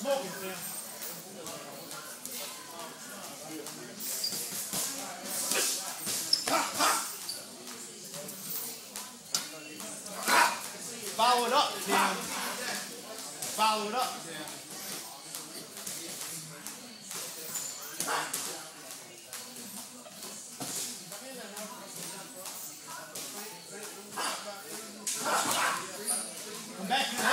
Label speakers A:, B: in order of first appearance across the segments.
A: smoking, thing.
B: Follow it up,
A: Tim. Follow it up, Tim. Come back to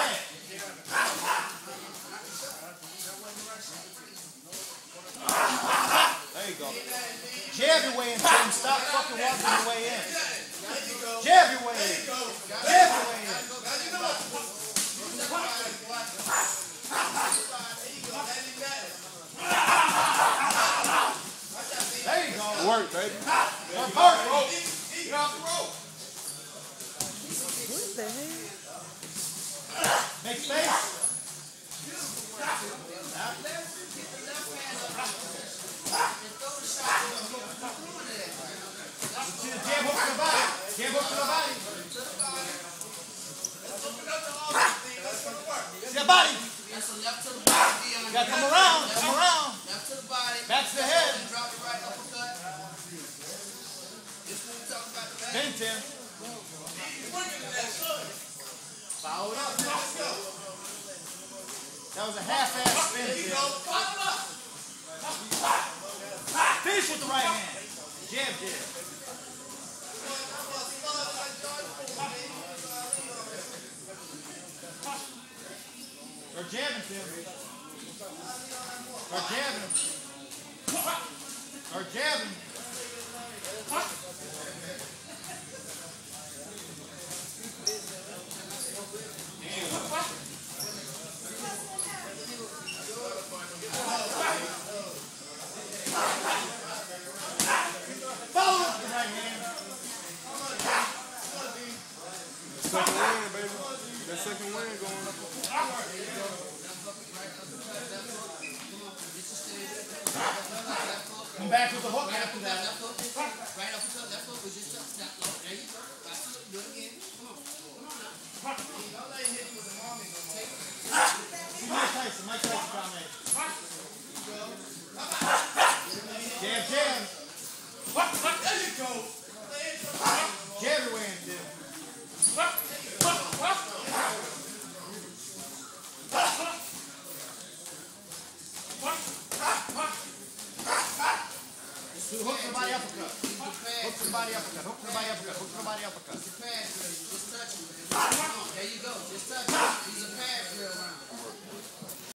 A: go.
C: Jab your way in,
A: Tim. Stop fucking walking your way in.
C: Jab your way in. Jab your way
B: in.
C: There you go. Work,
D: baby.
C: Work bro. Get off the rope.
B: What the hell?
A: Make space.
B: Hook to the body.
A: Hook to the
B: body.
A: The body.
B: That's to the body. You gotta come around. Come
A: around.
B: To the body. Back to the head. Drop it right uppercut. This.
A: That was a half-ass spin, Finish with the right hand. Jab, jab. Or jabbing him. Or jabbing
D: Second win, baby. That second win
C: going.
B: back with the hook right after that. Left hook, right up the left hook was just that low. There you go. Back to do it again. Come on, come on now. There
C: you go, let it hit you.
B: Рук рыбарь яблоко. Рук рыбарь яблоко. Рук рыбарь яблоко. Рук
A: рыбарь яблоко.